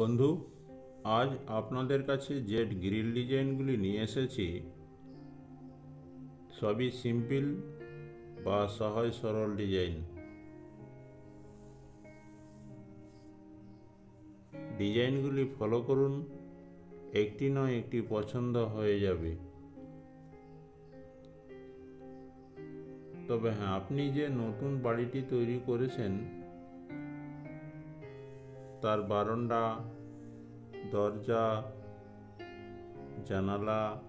বন্ধু, আজ আপনাদের কাছে যে গ্রিল ডিজাইনগুলি নিয়ে এসেছি, সবই সিম্পল বা সহজ সরল ডিজাইন। ডিজাইনগুলি ফলো করুন, একটি নয় একটি পছন্দ হয়ে যাবে। তবে হ্যাঁ আপনি যে নতুন বাড়িটি তৈরি করেছেন, তার বারান্দা দরজা, জানালা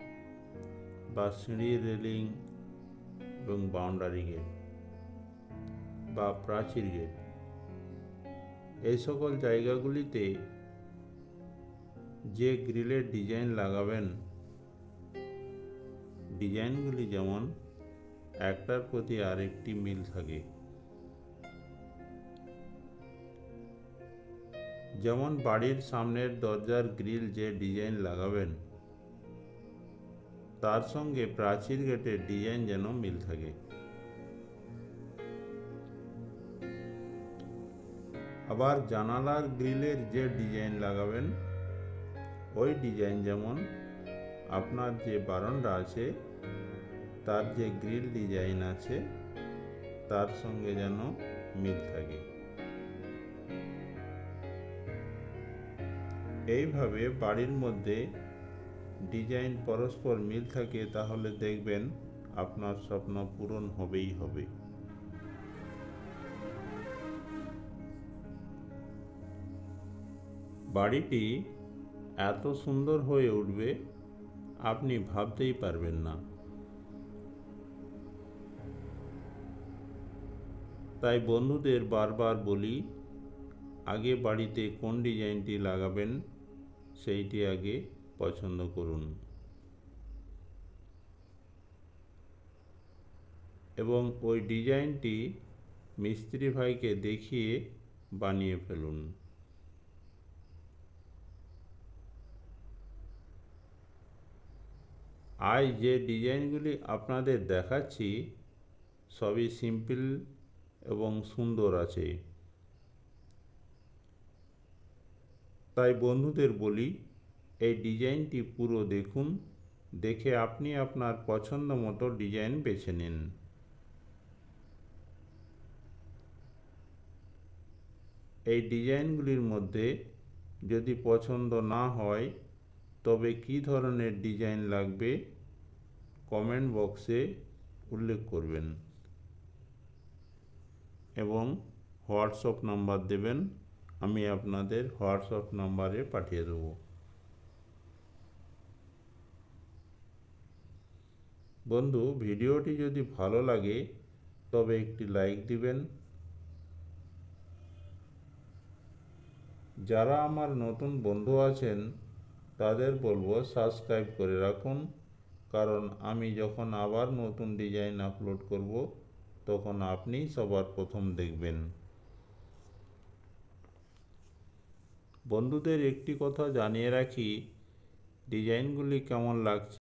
বা সিঁড়ির রেলিং এবং বাউন্ডারি গেট বা প্রাচীর গেট। এই সকল জায়গাগুলিতে যে গ্রিলের ডিজাইন লাগাবেন, ডিজাইনগুলি যেমন একটার প্রতি আরেকটি মিল থাকে। যেমন বাড়ির সামনের দরজার গ্রিল যে ডিজাইন লাগাবেন, তার সঙ্গে প্রাচীর গেটের ডিজাইন যেন মিল থাকে। আবার জানালার গ্রিলের যে ডিজাইন লাগাবেন, ওই ডিজাইন যেমন আপনার যে বারান্দা আছে, তার যে গ্রিল ডিজাইন আছে, তার সঙ্গে যেন মিল থাকে। এইভাবে বাড়ির মধ্যে ডিজাইন পরস্পর মিল থাকে, তাহলে দেখবেন আপনার স্বপ্ন পূরণ হবেই হবে। বাড়িটি এত সুন্দর হয়ে উঠবে, আপনি ভাবতেই পারবেন না। তাই বন্ধুদের বারবার বলি আগে বাড়িতে কোন ডিজাইনটি লাগাবেন, সেইটি আগে পছন্দ করুন। এবং ওই ডিজাইনটি মিস্ত্রি ভাইকে দেখিয়ে বানিয়ে ফেলুন। আজ যে ডিজাইনগুলি আপনাদের দেখাচ্ছি, সবই সিম্পল এবং সুন্দর আছে। তাই বন্ধুদের বলি, এই ডিজাইনটি পুরো দেখুন, দেখে আপনি আপনার পছন্দ মতো ডিজাইন বেছে নিন। এই ডিজাইনগুলির মধ্যে যদি পছন্দ না হয়, তবে কি ধরনের ডিজাইন লাগবে কমেন্ট বক্সে উল্লেখ করবেন এবং হোয়াটসঅ্যাপ নাম্বার দেবেন। আমি আপনাদের হোয়াটসঅ্যাপ নাম্বারে পাঠিয়ে দেব। বন্ধু, ভিডিওটি যদি ভালো লাগে, তবে একটি লাইক দিবেন। যারা আমার নতুন বন্ধু আছেন, তাদের বলব সাবস্ক্রাইব করে রাখুন। কারণ আমি যখন আবার নতুন ডিজাইন আপলোড করব, তখন আপনি সবার প্রথম দেখবেন। বন্ধুদের একটি কথা জানিয়ে রাখি ডিজাইনগুলি কেমন লাগছে?